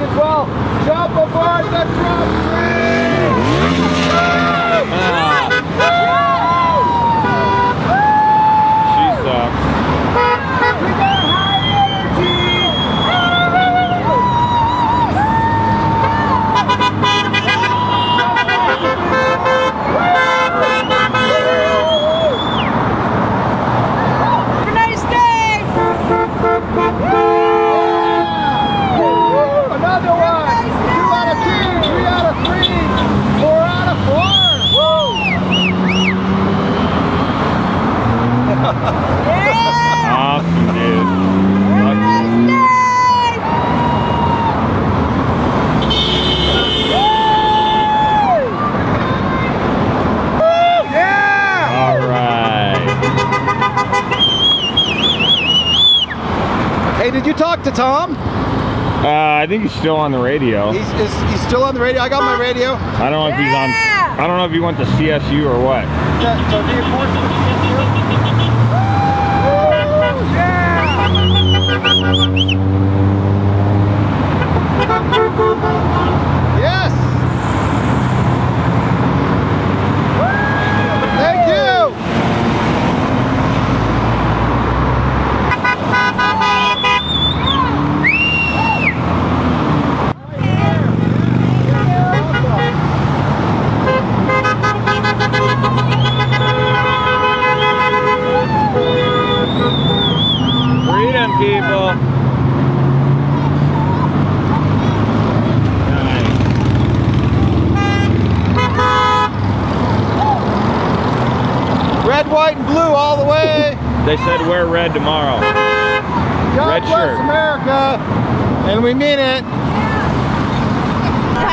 as well. Jump aboard the truck! Fuck dude. Did you talk to Tom? Uh, I think he's still on the radio. He's, is, he's still on the radio. I got my radio. I don't know if yeah. he's on. I don't know if he went to CSU or what. Yeah, so Thank you.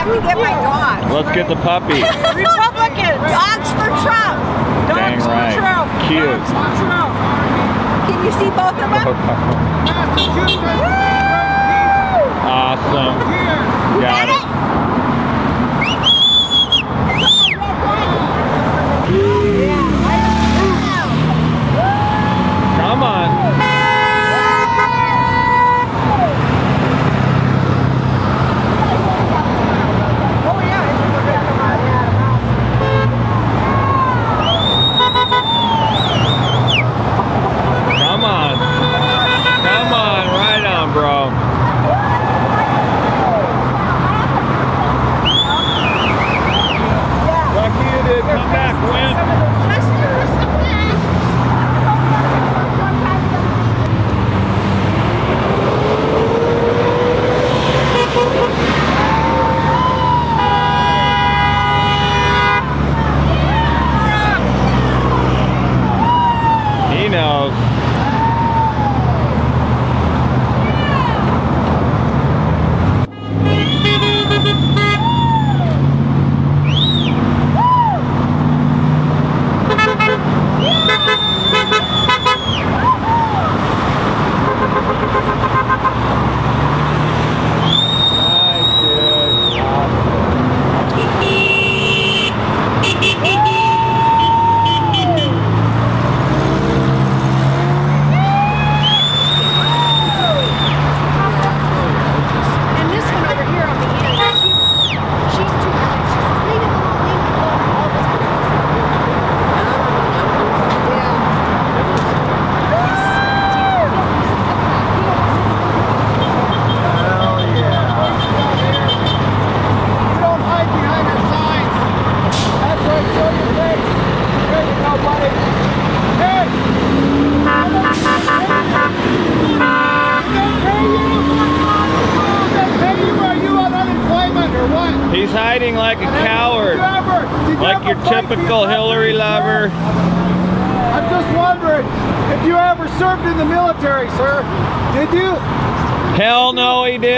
let me get my dog. Let's get the puppy. Republican, dogs for Trump. Dogs Dang for right. Trump. Cute. Dogs for Trump. Can you see both of them? awesome. Got it.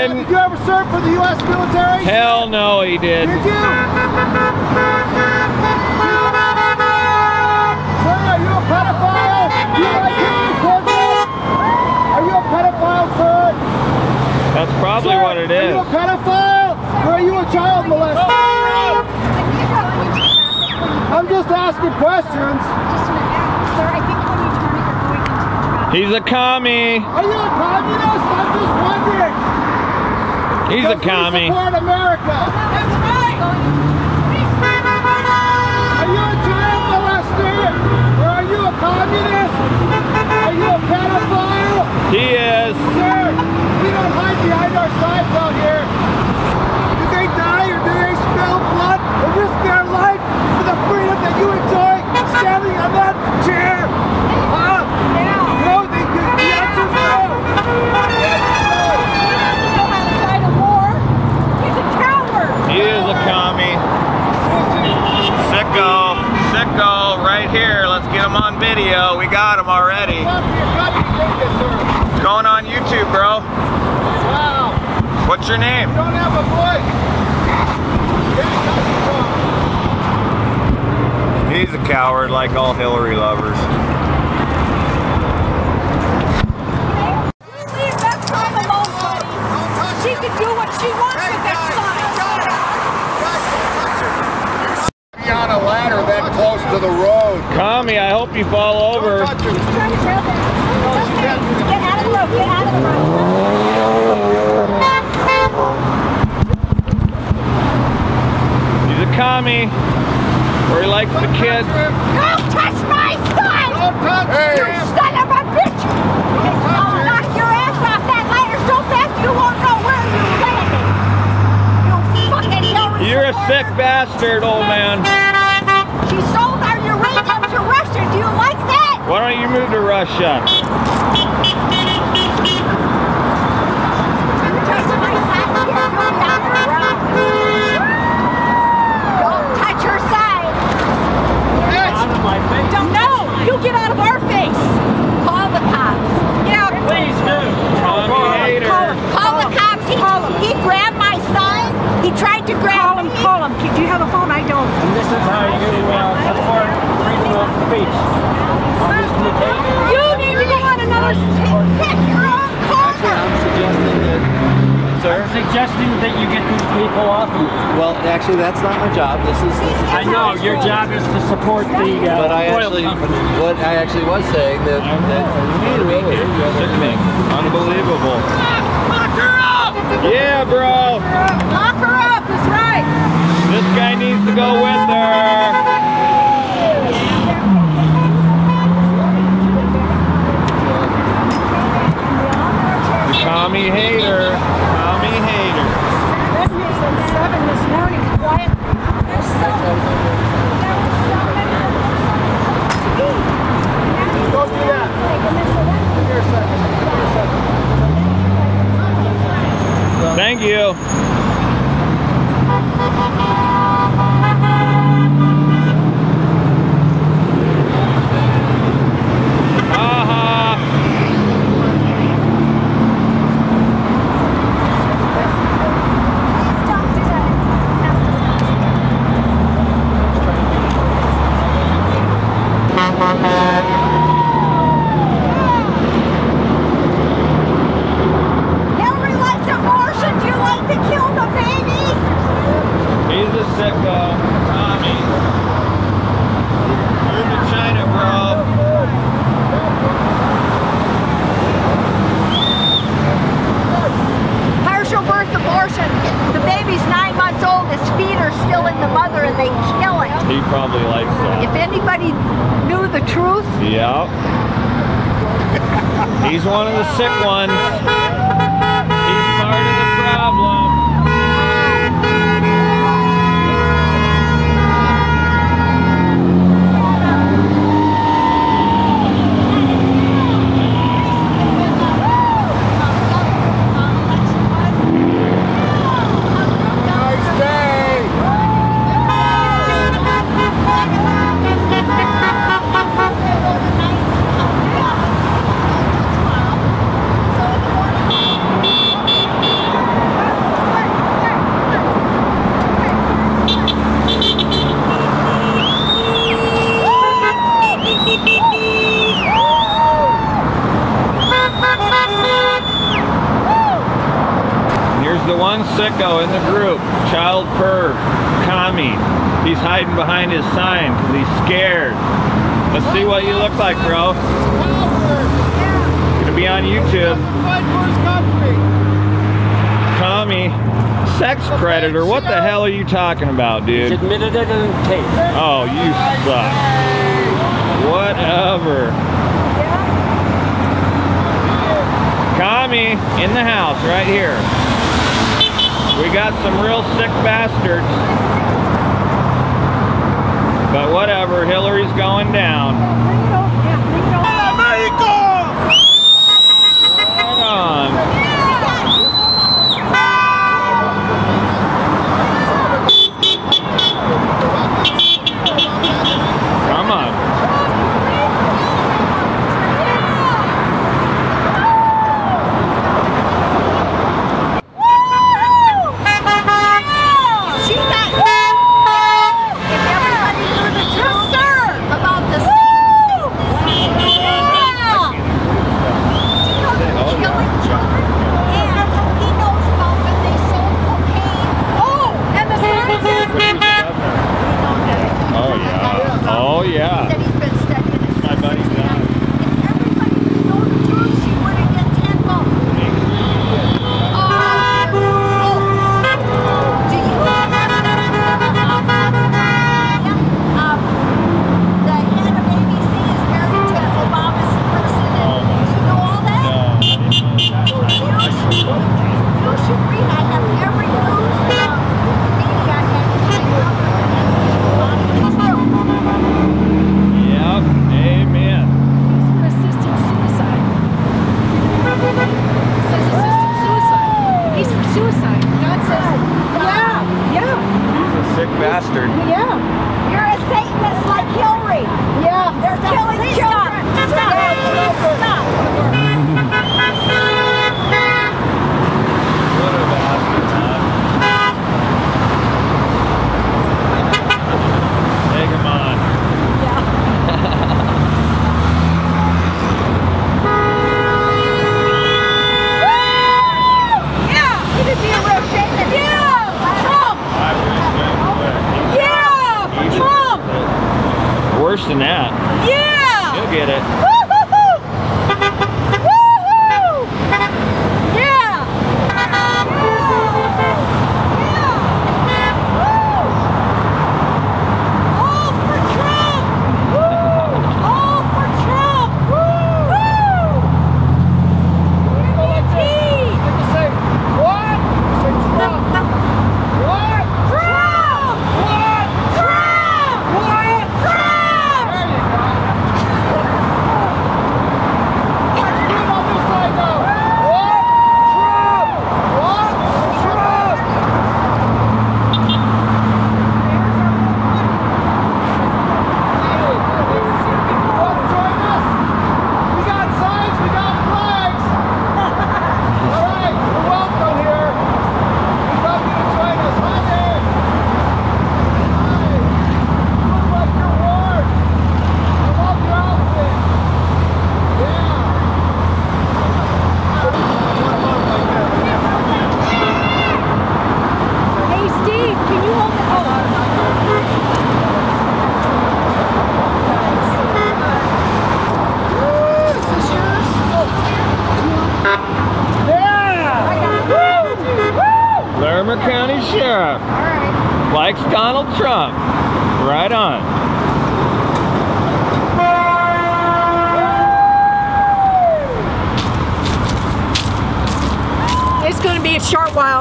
Hell no, he Did you ever serve for the U.S. military? Hell no, he Did didn't. you? Sir, are you a pedophile? Do you like hitting kids? Are you a pedophile, sir? That's probably Sir, what it is. Are you a pedophile? Or are you a child molester? I'm just asking questions. Just an act. Sir, I think when you turn it, you're going into traffic. He's a commie. Are you a communist? I'm just wondering. He's a commie. support America. That's right. Are you a child molester? Or are you a communist? Are you a pedophile? He is. Sir, we don't hide behind our signs out here. Did they die or did they spill blood or risk their life for the freedom that you enjoy standing on that chair? Huh? No, the, the, the answer's no. He is a commie. Sicko. Sicko right here. Let's get him on video. We got him already. It's going on YouTube, bro. Wow, What's your name? you don't have a voice. He's a coward like all Hillary lovers. Leave that sign alone, buddy. She can do what she wants with that sign. Be on a ladder that close to the road. Commie, I hope you fall over. Touch her. Trying to trail them. Oh, it's okay. Get out of the road. Get out of the road. He's a commie. Or he likes the kids. Don't touch my son! Don't touch Hey. her. Son of a bitch! I'll knock your ass off that ladder so fast you won't know where you landed. You fucking Hillary You're a sick bastard, old man. She sold our uranium to Russia. Do you like that? Why don't you move to Russia? Touch my son. Here, go down the road. Don't touch her side. Don't know. You get out of our face. Call the cops. Get out. Please do. Commie hater. Call him. Call the cops. He, he grabbed my sign. He tried to grab him. Call him. Do you have a phone? I don't. This is how you uh, support freedom of speech. You need to go on another pick your own corner. I'm suggesting that. Sir? I'm suggesting that you get these people off. Well, actually, that's not my job. This is. This is I know your job is to support the uh, But I oil actually, company. what I actually was saying that, that Sickening. Unbelievable. Yeah, bro. Lock her up. That's right. This guy needs to go with her. Commie hater. Commie hater. Seven this morning. Quiet. There's so there was so many. Don't do that. Give me a second. Give me a second. Thank you. Aha. Please don't do that. Hillary likes abortion. Do you like to kill the babies? He's a sicko. Tommy. Move to China, bro. Partial birth abortion. The baby's nine months old. His feet are still in the mother, and they kill it. He probably likes that. If anybody knew the truth, Yep. He's one of the sick ones. He's part of the problem. Sicko in the group, child perv, commie. He's hiding behind his sign because he's scared. Let's see what you look like, bro. Gonna be on YouTube. Fight for his country. Commie, sex predator. What the hell are you talking about, He's dude? admitted it in tape. Oh, you suck. Whatever. Commie in the house right here. We got some real sick bastards. But whatever, Hillary's going down.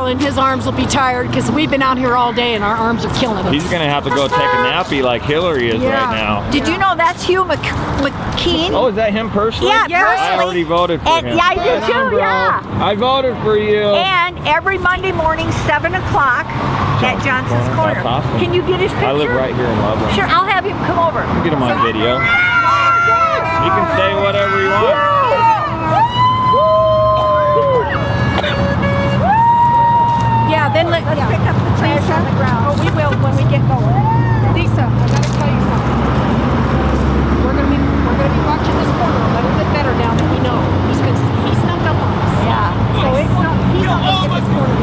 And his arms will be tired because we've been out here all day and our arms are killing us. He's gonna have to go take a nappy like Hillary is Yeah. right now. Did you know that's Hugh Mc- McKean? Oh, is that him personally? Yeah, I personally. already voted for And- him. yeah, I did too, bro. yeah. I voted for you. And every Monday morning, 7 o'clock at Johnson's Johnson's Corner. Corner. That's awesome. Can you get his picture? I live right here in Loveland. Sure, I'll have him come over. Get him on video. Oh he can say whatever he wants. Yeah, then let, us yeah. pick up the trash on the ground. Oh, we will when we get going. Lisa, I gotta tell you something. We're gonna be we're gonna be watching this corner a little bit better now that we know he's gonna he snuck up on us. Yeah. So it's not he's not gonna get this corner.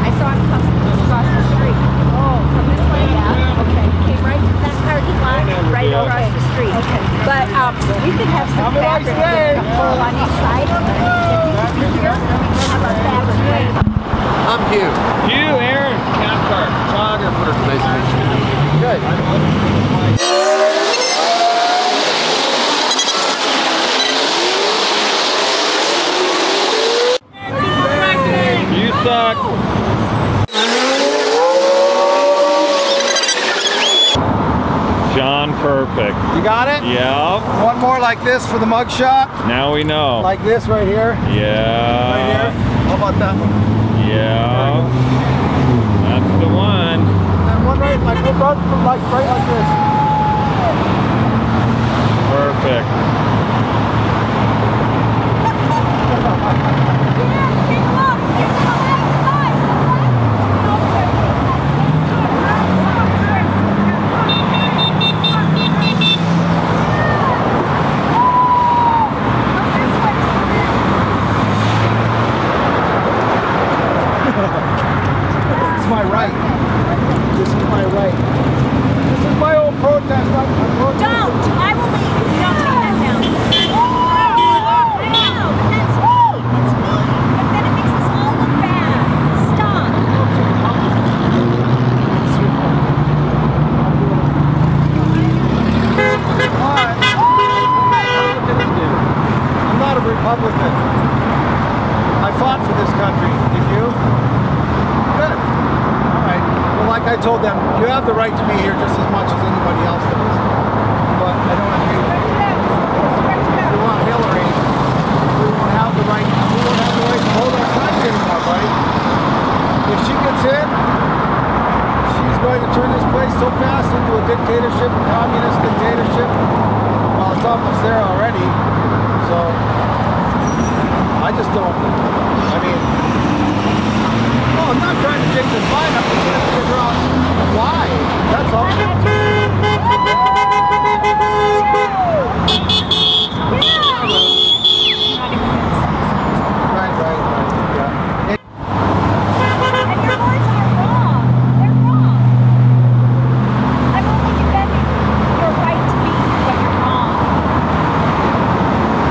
I saw him come across the street. Oh, from this way. Yeah. Okay. Came right to that parking lot, right okay. across the street. Okay. But um, we could have some fabric with a on each side. If you could be here, have our fabric. Right. I'm Hugh. Hugh, Aaron, Cathcart, photographer. Nice to meet you. Good. You suck. John Perfect. You got it? Yeah. One more like this for the mugshot. Now we know. Like this right here. Yeah. Right here. How about that one? Yeah. That's the one. And one right like right, like right like this. Perfect. This is my right. This is my right. This is my old protest. I'm, I'm protesting. Don't! I will leave if you don't take that down. I know, but that's me. It's me. But then it makes us all look bad. Stop. I'm not a Republican. I fought for this country. Did you? Good. All right. Well, like I told them, you have the right to be here just as much as anybody else does. But I don't agree with you. If you want Hillary, we won't have the right. We won't have the right to hold our signs anymore, buddy. If she gets in, she's going to turn this place so fast into a dictatorship, a communist dictatorship. Well, it's almost there already. So I just don't. I mean, no, I'm not trying to change his mind. I'm just trying to figure out why. That's all. Right, right, right. Yeah. It- And your words are wrong. They're wrong. I'm only defending your right to be here, but you're wrong.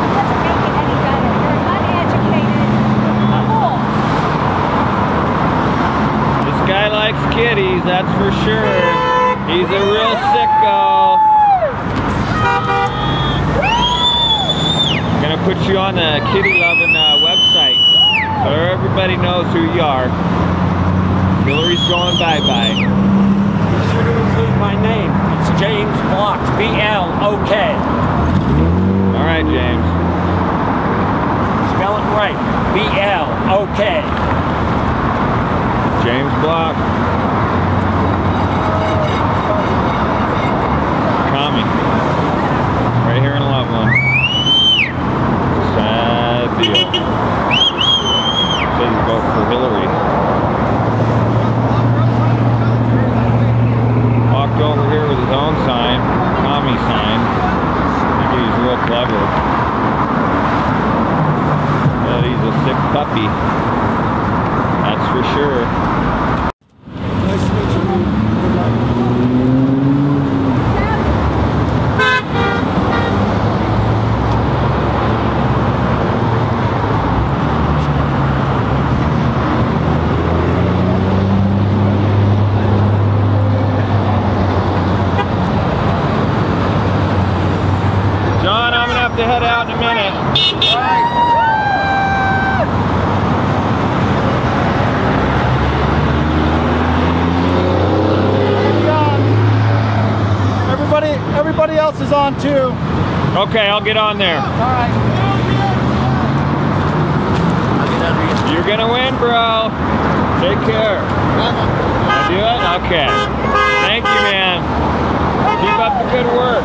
It doesn't make it any better. You're an uneducated fool. This guy likes kitties, that's for sure. He's a real sicko. I'm gonna put you on the kitty loving uh, website so everybody knows who you are. Hillary's going bye bye. Be sure to include my name. It's James Blok. B L O K. All right, James. Spell it right. B L O K. James Blok. Coming. Right here in Loveland. Says you vote for Hillary. Walked over here with his own sign, commie sign. I think he's real clever. But he's a sick puppy. That's for sure. Nice to meet you. Good luck. John, I'm gonna have to head out in a minute. All right. Everybody, everybody else is on too. Okay, I'll get on there. All right. You're gonna win, bro. Take care. Do it? Okay. Thank you, man. Keep up the good work.